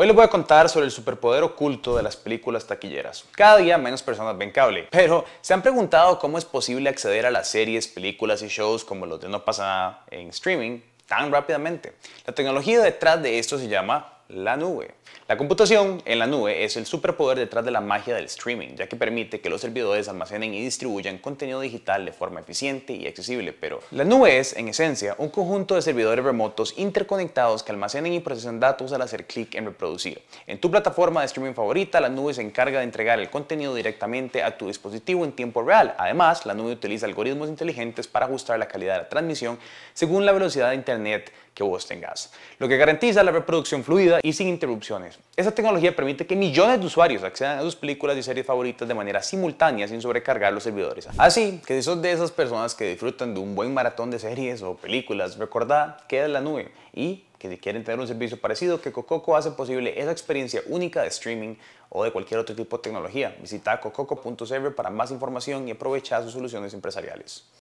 Hoy les voy a contar sobre el superpoder oculto de las películas taquilleras. Cada día menos personas ven cable, pero ¿se han preguntado cómo es posible acceder a las series, películas y shows como los de No pasa nada en streaming tan rápidamente? La tecnología detrás de esto se llama la nube. La computación en la nube es el superpoder detrás de la magia del streaming, ya que permite que los servidores almacenen y distribuyan contenido digital de forma eficiente y accesible, pero la nube es, en esencia, un conjunto de servidores remotos interconectados que almacenan y procesan datos al hacer clic en reproducir. En tu plataforma de streaming favorita, la nube se encarga de entregar el contenido directamente a tu dispositivo en tiempo real. Además, la nube utiliza algoritmos inteligentes para ajustar la calidad de la transmisión según la velocidad de internet que vos tengas, lo que garantiza la reproducción fluida y sin interrupciones. Esta tecnología permite que millones de usuarios accedan a sus películas y series favoritas de manera simultánea sin sobrecargar los servidores. Así que si sos de esas personas que disfrutan de un buen maratón de series o películas, recordad que es la nube y que si quieren tener un servicio parecido, que Cococo hace posible esa experiencia única de streaming o de cualquier otro tipo de tecnología. Visita cococo.server para más información y aprovecha sus soluciones empresariales.